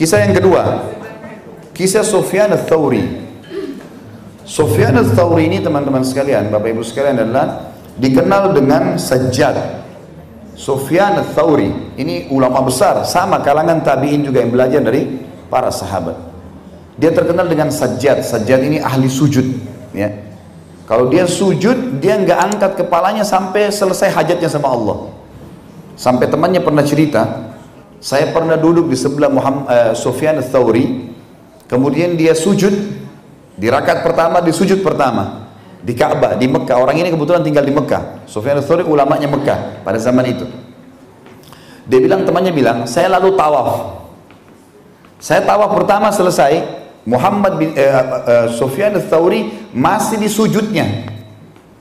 Kisah yang kedua, kisah Sufyan al-Thawri. Sufyan al-Thawri ini teman-teman sekalian, Bapak Ibu sekalian adalah dikenal dengan Sajjad. Sufyan al-Thawri, ini ulama besar, sama kalangan tabi'in juga yang belajar dari para sahabat. Dia terkenal dengan Sajjad. Sajjad ini ahli sujud, ya. Kalau dia sujud, dia nggak angkat kepalanya sampai selesai hajatnya sama Allah. Sampai temannya pernah cerita, saya pernah duduk di sebelah Muhammad, uh, Sufyan al-Thawri, kemudian dia sujud, di rakaat pertama, di sujud pertama, di Ka'bah, di Mekah. Orang ini kebetulan tinggal di Mekah. Sufyan al-Thawri ulamanya Mekah pada zaman itu. Dia bilang, temannya bilang, saya lalu tawaf. Saya tawaf pertama selesai, Muhammad bin uh, uh, Sufyan al-Thawri masih di sujudnya.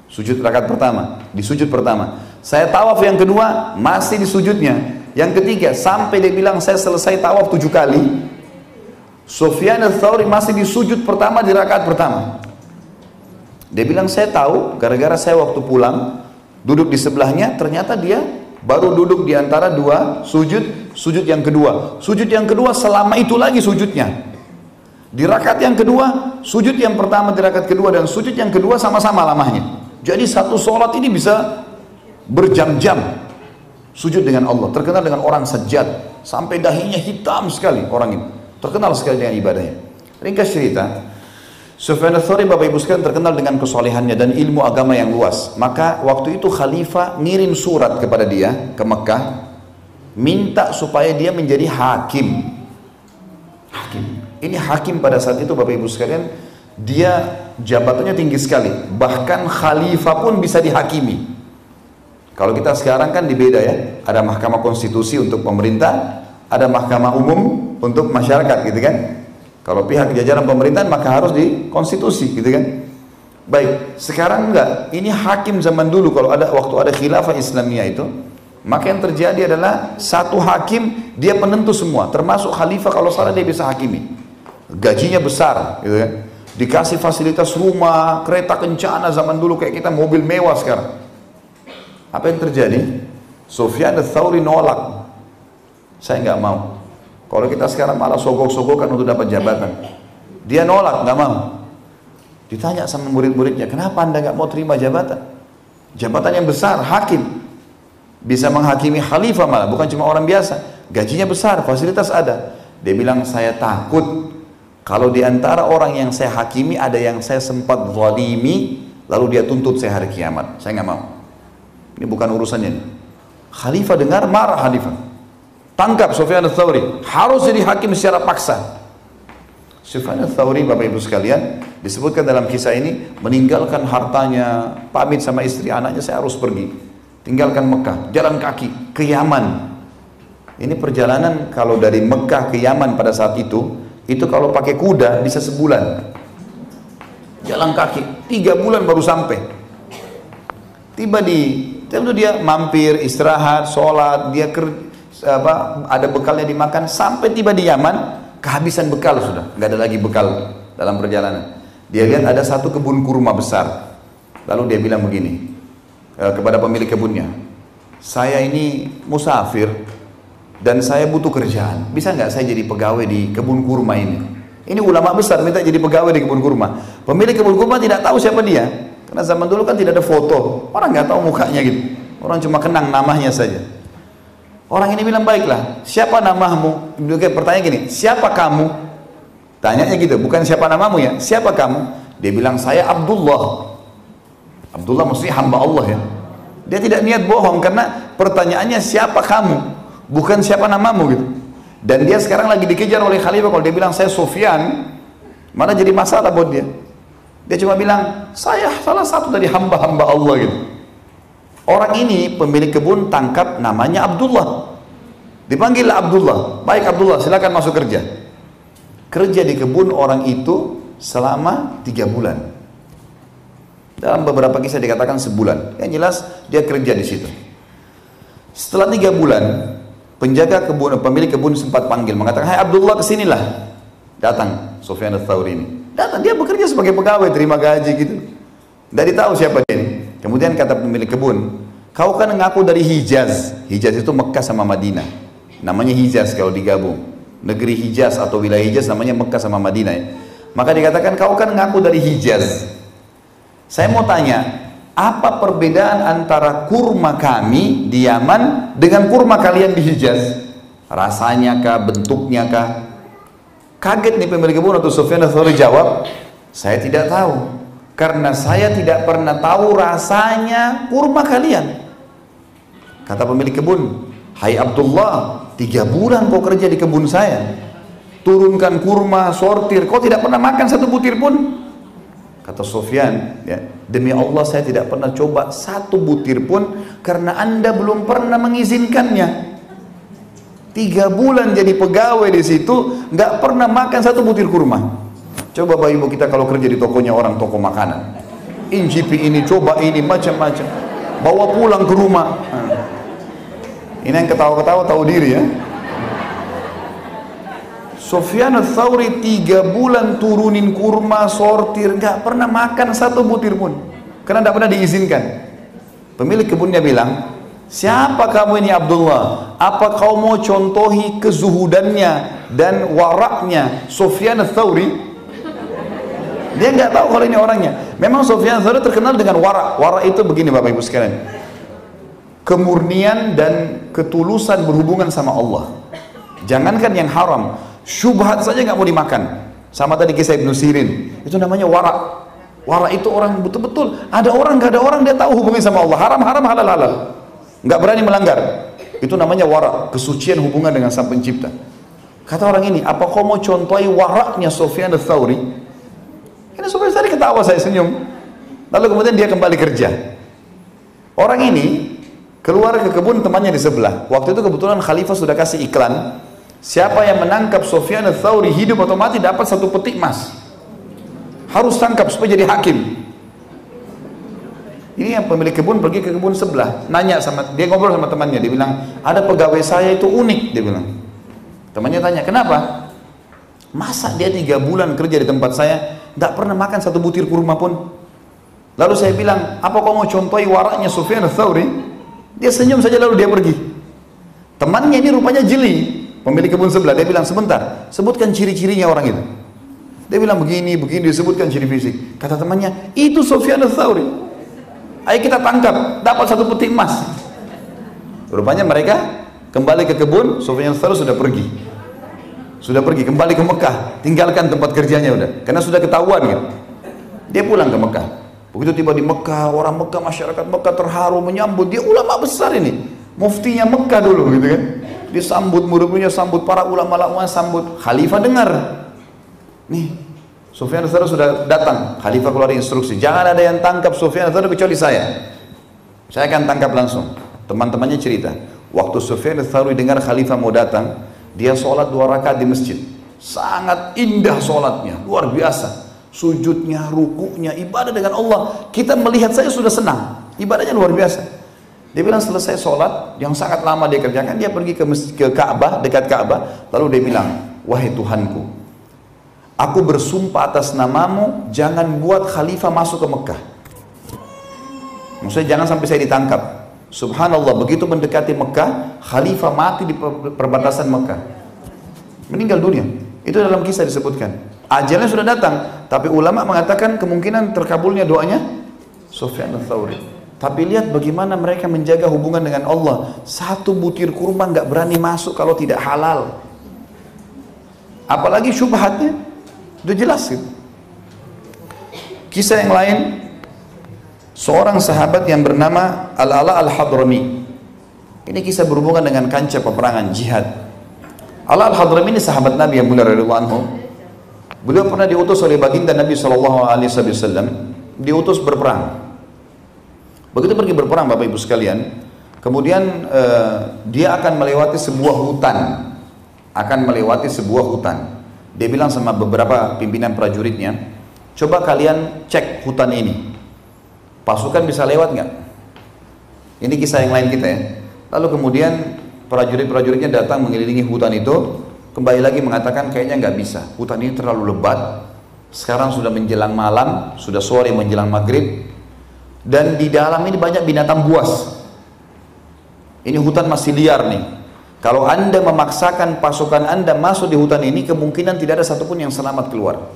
Sujud rakaat pertama, di sujud pertama. Saya tawaf yang kedua, masih di sujudnya. Yang ketiga, sampai dia bilang saya selesai tawaf tujuh kali. Sufyan al-Thawri masih di sujud pertama di rakaat pertama. Dia bilang saya tahu, gara-gara saya waktu pulang, duduk di sebelahnya, ternyata dia baru duduk di antara dua sujud, sujud yang kedua. Sujud yang kedua selama itu lagi sujudnya. Di rakaat yang kedua, sujud yang pertama di rakaat kedua dan sujud yang kedua sama-sama lamanya. Jadi satu sholat ini bisa berjam-jam sujud dengan Allah. Terkenal dengan orang sajjad. Sampai dahinya hitam sekali orang ini. Terkenal sekali dengan ibadahnya. Ringkas cerita, Sufyan al-Thawri Bapak Ibu sekalian terkenal dengan kesolehannya dan ilmu agama yang luas. Maka waktu itu khalifah ngirim surat kepada dia ke Mekah minta supaya dia menjadi hakim. Hakim. Ini hakim pada saat itu Bapak Ibu sekalian, dia jabatannya tinggi sekali. Bahkan khalifah pun bisa dihakimi. Kalau kita sekarang kan dibeda ya, ada mahkamah konstitusi untuk pemerintah, ada mahkamah umum untuk masyarakat gitu kan. Kalau pihak jajaran pemerintahan maka harus di konstitusi gitu kan. Baik, sekarang enggak. Ini hakim zaman dulu kalau ada waktu ada khilafah Islamiyah itu, maka yang terjadi adalah satu hakim dia penentu semua, termasuk khalifah kalau salah dia bisa hakimi gajinya besar gitu kan. Dikasih fasilitas rumah kereta kencana zaman dulu kayak kita mobil mewah sekarang. Apa yang terjadi? Sufyan al-Thawri nolak. Saya nggak mau. Kalau kita sekarang malah sogok-sogokan untuk dapat jabatan. Dia nolak nggak mau. Ditanya sama murid-muridnya kenapa anda nggak mau terima jabatan? Jabatan yang besar hakim. Bisa menghakimi khalifah malah bukan cuma orang biasa. Gajinya besar fasilitas ada. Dia bilang saya takut kalau di antara orang yang saya hakimi ada yang saya sempat zalimi, lalu dia tuntut saya hari kiamat. Saya nggak mau. Ini bukan urusannya. Khalifah dengar marah Khalifah. Tangkap Sufyan al-Thawri. Harus jadi hakim secara paksa. Sufyan al-Thawri Bapak Ibu sekalian disebutkan dalam kisah ini meninggalkan hartanya, pamit sama istri anaknya saya harus pergi. Tinggalkan Mekah, jalan kaki ke Yaman. Ini perjalanan kalau dari Mekah ke Yaman pada saat itu itu kalau pakai kuda bisa sebulan. Jalan kaki tiga bulan baru sampai. Tiba di itu dia mampir istirahat sholat dia ker, apa ada bekalnya dimakan sampai tiba di Yaman kehabisan bekal sudah. Nggak ada lagi bekal dalam perjalanan. Dia lihat ada satu kebun kurma besar. Lalu dia bilang begini eh, kepada pemilik kebunnya saya ini musafir dan saya butuh kerjaan. Bisa nggak saya jadi pegawai di kebun kurma ini? Ini ulama besar minta jadi pegawai di kebun kurma. Pemilik kebun kurma tidak tahu siapa dia. Karena zaman dulu kan tidak ada foto. Orang nggak tahu mukanya gitu. Orang cuma kenang namanya saja. Orang ini bilang baiklah, siapa namamu? Dia pertanyaan gini, siapa kamu? Tanyanya gitu, bukan siapa namamu ya, siapa kamu? Dia bilang saya Abdullah. Abdullah mesti hamba Allah ya. Dia tidak niat bohong karena pertanyaannya siapa kamu? Bukan siapa namamu gitu. Dan dia sekarang lagi dikejar oleh khalifah. Kalau dia bilang saya Sufyan mana jadi masalah buat dia. Dia cuma bilang saya salah satu dari hamba-hamba Allah gitu. Orang ini pemilik kebun tangkap namanya Abdullah. Dipanggil Abdullah. Baik Abdullah silakan masuk kerja. Kerja di kebun orang itu selama tiga bulan. Dalam beberapa kisah dikatakan sebulan. Yang jelas dia kerja di situ. Setelah tiga bulan Penjaga kebun, pemilik kebun sempat panggil, mengatakan, Hai Abdullah ke sinilah. Datang Sofyan al-Thawri ini. Datang, dia bekerja sebagai pegawai, terima gaji gitu. Dari tahu siapa dia ini. Kemudian kata pemilik kebun, kau kan ngaku dari Hijaz. Hijaz itu Mekah sama Madinah. Namanya Hijaz kalau digabung. Negeri Hijaz atau wilayah Hijaz namanya Mekah sama Madinah. Ya. Maka dikatakan kau kan ngaku dari Hijaz. Saya mau tanya, apa perbedaan antara kurma kami di Yaman dengan kurma kalian di Hijaz? Rasanya kah, bentuknya kah? Kaget nih pemilik kebun atau Sufyan Thawri jawab, saya tidak tahu. Karena saya tidak pernah tahu rasanya kurma kalian. Kata pemilik kebun, Hai Abdullah, tiga bulan kau kerja di kebun saya. Turunkan kurma, sortir, kau tidak pernah makan satu butir pun. Kata Sofyan, ya, demi Allah saya tidak pernah coba satu butir pun karena anda belum pernah mengizinkannya. Tiga bulan jadi pegawai di situ, nggak pernah makan satu butir kurma. Coba Bapak Ibu kita kalau kerja di tokonya orang toko makanan. Incipi ini, coba ini, macam-macam. Bawa pulang ke rumah. Ini yang ketawa-ketawa tahu diri ya. Sofyan Thawri tiga bulan turunin kurma, sortir, nggak pernah makan satu butir pun. Karena tidak pernah diizinkan. Pemilik kebunnya bilang, siapa kamu ini Abdullah? Apa kau mau contohi kezuhudannya dan waraknya Sofyan Thawri? Dia nggak tahu kalau ini orangnya. Memang Sofyan Thawri terkenal dengan warak. Warak itu begini Bapak Ibu sekalian. Kemurnian dan ketulusan berhubungan sama Allah. Jangankan yang haram, syubhat saja nggak mau dimakan. Sama tadi kisah Ibnu Sirin. Itu namanya warak. Warak itu orang betul-betul. Ada orang nggak ada orang dia tahu hubungan sama Allah. Haram haram halal halal. Nggak berani melanggar. Itu namanya warak, kesucian hubungan dengan Sang Pencipta. Kata orang ini, apa kau mau contohi waraknya Sofyan al-Thawri? Ini supaya tadi ketawa saya senyum. Lalu kemudian dia kembali kerja. Orang ini keluar ke kebun temannya di sebelah. Waktu itu kebetulan Khalifah sudah kasih iklan. Siapa yang menangkap Sofyan al-Thawri hidup atau mati dapat satu petik emas. Harus tangkap supaya jadi hakim. Ini yang pemilik kebun pergi ke kebun sebelah, nanya sama dia ngobrol sama temannya, dia bilang ada pegawai saya itu unik, dia bilang. Temannya tanya kenapa? Masa dia tiga bulan kerja di tempat saya, tidak pernah makan satu butir kurma pun. Lalu saya bilang, apa kau mau contohi waraknya Sufyan al-Thawri? Dia senyum saja lalu dia pergi. Temannya ini rupanya jeli, pemilik kebun sebelah. Dia bilang, sebentar, sebutkan ciri-cirinya orang itu. Dia bilang begini, begini, disebutkan ciri fisik. Kata temannya, itu Sufyan al-Thawri. Ayo kita tangkap, dapat satu peti emas. Rupanya mereka kembali ke kebun, Sufyan al-Thawri sudah pergi sudah pergi kembali ke Mekah tinggalkan tempat kerjanya udah karena sudah ketahuan gitu dia pulang ke Mekah begitu tiba di Mekah orang Mekah masyarakat Mekah terharu menyambut dia ulama besar ini muftinya Mekah dulu gitu kan disambut murid-muridnya sambut para ulama-ulama sambut khalifah dengar nih Sufyan al sudah datang khalifah keluar instruksi jangan ada yang tangkap Sufyan al kecuali saya saya akan tangkap langsung teman-temannya cerita waktu Sufyan al dengar khalifah mau datang dia sholat dua rakaat di masjid. Sangat indah sholatnya, luar biasa. Sujudnya, rukuknya, ibadah dengan Allah. Kita melihat saya sudah senang. Ibadahnya luar biasa. Dia bilang selesai sholat, yang sangat lama dia kerjakan, dia pergi ke, ke Ka'bah, dekat Ka'bah. Lalu dia bilang, wahai Tuhanku, aku bersumpah atas namamu, jangan buat khalifah masuk ke Mekah. Maksudnya jangan sampai saya ditangkap. Subhanallah, begitu mendekati Mekah, khalifah mati di perbatasan Mekah. Meninggal dunia. Itu dalam kisah disebutkan. Ajalnya sudah datang, tapi ulama mengatakan kemungkinan terkabulnya doanya Sufyan al-Thawri. Tapi lihat bagaimana mereka menjaga hubungan dengan Allah. Satu butir kurma nggak berani masuk kalau tidak halal. Apalagi syubhatnya, udah jelas gitu. Kisah yang lain seorang sahabat yang bernama Al-Ala Al-Hadrami. Ini kisah berhubungan dengan kancah peperangan jihad. Al Al-Hadrami ini sahabat Nabi yang mulia radhiyallahu anhu. Beliau pernah diutus oleh baginda Nabi wasallam diutus berperang. Begitu pergi berperang Bapak Ibu sekalian, kemudian uh, dia akan melewati sebuah hutan. Akan melewati sebuah hutan. Dia bilang sama beberapa pimpinan prajuritnya, "Coba kalian cek hutan ini." Pasukan bisa lewat nggak? Ini kisah yang lain kita ya. Lalu kemudian prajurit-prajuritnya datang mengelilingi hutan itu, kembali lagi mengatakan kayaknya nggak bisa. Hutan ini terlalu lebat. Sekarang sudah menjelang malam, sudah sore menjelang maghrib, dan di dalam ini banyak binatang buas. Ini hutan masih liar nih. Kalau anda memaksakan pasukan anda masuk di hutan ini, kemungkinan tidak ada satupun yang selamat keluar.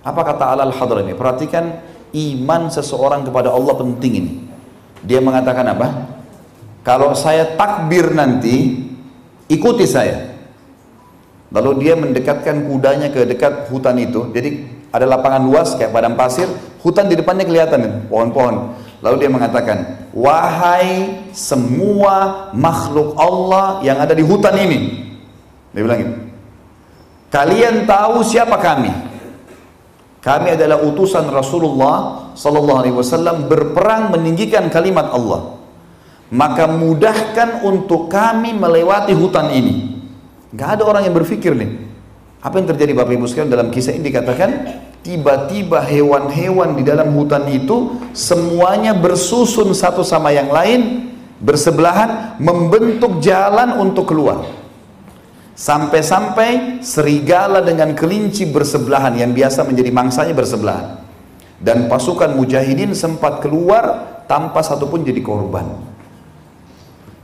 Apa kata Alal Hadra ini? Perhatikan iman seseorang kepada Allah penting ini. Dia mengatakan apa? Kalau saya takbir nanti, ikuti saya. Lalu dia mendekatkan kudanya ke dekat hutan itu. Jadi ada lapangan luas kayak padang pasir, hutan di depannya kelihatan pohon-pohon. Lalu dia mengatakan, wahai semua makhluk Allah yang ada di hutan ini. Dia bilang gitu. Kalian tahu siapa kami? Kami adalah utusan Rasulullah sallallahu alaihi wasallam berperang meninggikan kalimat Allah. Maka mudahkan untuk kami melewati hutan ini. Gak ada orang yang berpikir nih, apa yang terjadi Bapak Ibu sekalian dalam kisah ini dikatakan tiba-tiba hewan-hewan di dalam hutan itu semuanya bersusun satu sama yang lain bersebelahan membentuk jalan untuk keluar. Sampai-sampai serigala dengan kelinci bersebelahan yang biasa menjadi mangsanya bersebelahan. Dan pasukan mujahidin sempat keluar tanpa satupun jadi korban.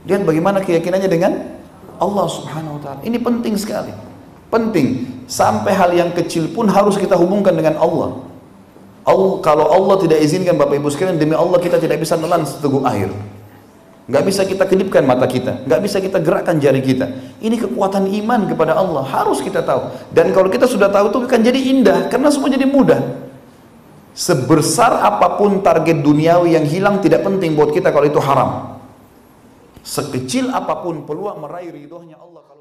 Lihat bagaimana keyakinannya dengan Allah subhanahu wa ta'ala. Ini penting sekali. Penting. Sampai hal yang kecil pun harus kita hubungkan dengan Allah. Allah kalau Allah tidak izinkan Bapak Ibu sekalian demi Allah kita tidak bisa nelan seteguk air. Nggak bisa kita kedipkan mata kita, nggak bisa kita gerakkan jari kita. Ini kekuatan iman kepada Allah harus kita tahu. Dan kalau kita sudah tahu itu akan jadi indah karena semua jadi mudah. Sebesar apa pun target duniawi yang hilang tidak penting buat kita kalau itu haram. Sekecil apa pun peluang meraih ridhonya Allah